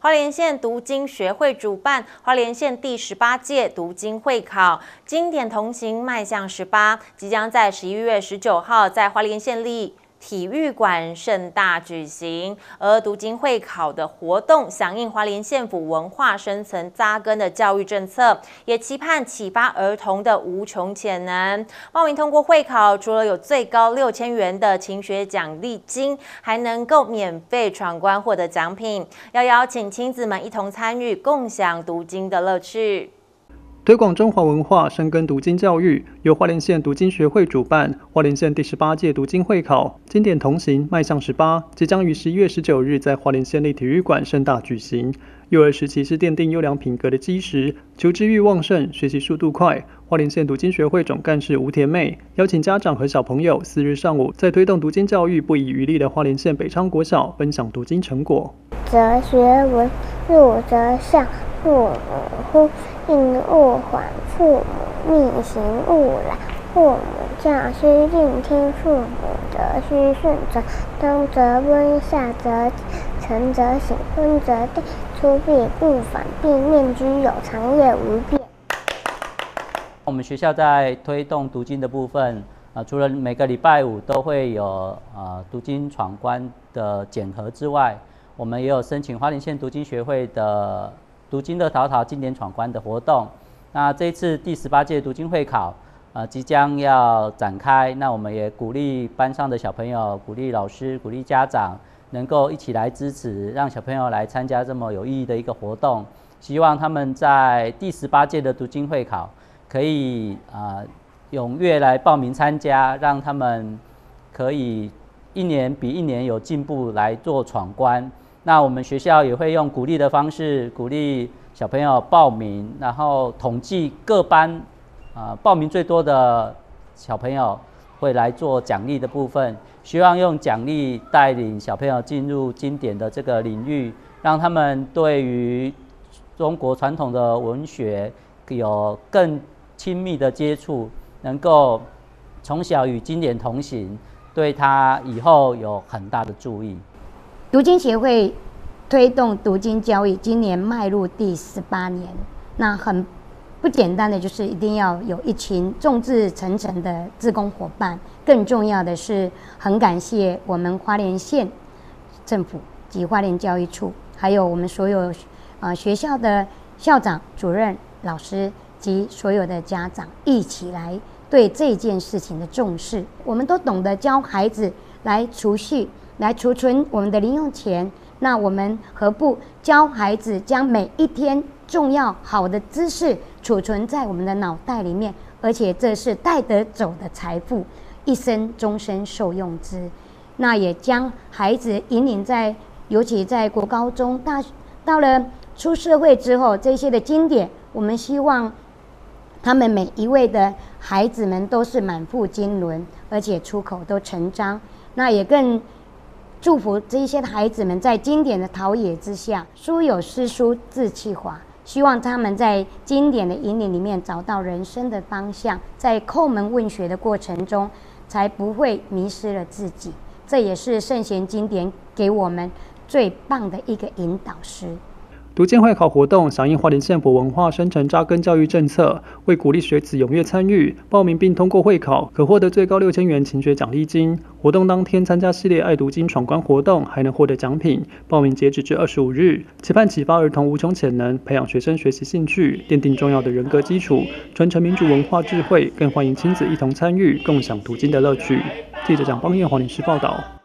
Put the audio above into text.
花莲县读经学会主办花莲县第十八届读经会考，经典同行迈向十八，即将在十一月十九号在花莲县立。体育馆盛大举行，而读经会考的活动响应华莲县府文化深层扎根的教育政策，也期盼启发儿童的无穷潜能。报名通过会考，除了有最高六千元的勤学奖励金，还能够免费闯关获得奖品。要邀请亲子们一同参与，共享读经的乐趣。推广中华文化，深耕读经教育，由花莲县读经学会主办。花莲县第十八届读经会考，经典同行迈向十八，即将于十一月十九日在花莲县立体育馆盛大举行。幼儿时期是奠定优良品格的基石，求知欲旺盛，学习速度快。花莲县读经学会总干事吴田妹邀请家长和小朋友，四日上午在推动读经教育不遗余力的花莲县北昌国小分享读经成果。哲学文入则上，父母呼。应勿缓，父母命，行勿懒。父母教，须敬听；父母德，须顺从。冬则温，夏则晨则省，昏则定，出必不反，必面居有常，业无变。我们学校在推动读经的部分啊，除了每个礼拜五都会有啊读经闯关的检核之外，我们也有申请花莲县读经学会的。读经的淘淘经典闯关的活动，那这一次第十八届读经会考，呃，即将要展开。那我们也鼓励班上的小朋友，鼓励老师，鼓励家长，能够一起来支持，让小朋友来参加这么有意义的一个活动。希望他们在第十八届的读经会考，可以啊踊跃来报名参加，让他们可以一年比一年有进步来做闯关。那我们学校也会用鼓励的方式，鼓励小朋友报名，然后统计各班啊报名最多的小朋友会来做奖励的部分，希望用奖励带领小朋友进入经典的这个领域，让他们对于中国传统的文学有更亲密的接触，能够从小与经典同行，对他以后有很大的注意。读经协会推动读经教育，今年迈入第十八年。那很不简单的，就是一定要有一群众志成城的志工伙伴。更重要的是，很感谢我们花莲县政府及花莲教育处，还有我们所有啊学校的校长、主任、老师及所有的家长一起来对这件事情的重视。我们都懂得教孩子来储蓄。来储存我们的零用钱，那我们何不教孩子将每一天重要好的知识储存在我们的脑袋里面？而且这是带得走的财富，一生终身受用之。那也将孩子引领在，尤其在国高中、大到了出社会之后，这些的经典，我们希望他们每一位的孩子们都是满腹经纶，而且出口都成章。那也更。祝福这些的孩子们在经典的陶冶之下，书有诗书志气华。希望他们在经典的引领里面找到人生的方向，在叩门问学的过程中，才不会迷失了自己。这也是圣贤经典给我们最棒的一个引导师。读经会考活动响应花莲县府文化深层扎根教育政策，为鼓励学子踊跃参与报名并通过会考，可获得最高六千元勤学奖励金。活动当天参加系列爱读经闯关活动，还能获得奖品。报名截止至二十五日，期盼启发儿童无穷潜能，培养学生学习兴趣，奠定重要的人格基础，传承民主文化智慧。更欢迎亲子一同参与，共享读经的乐趣。记者蒋邦彦、黄女士报道。